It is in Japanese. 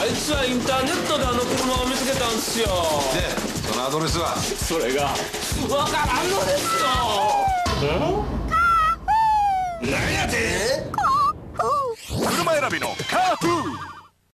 あいつはインターネットであの車を見つけたんすよ。でそのアドレスは？それが。わからんのですよ何やて車選びのカーフー。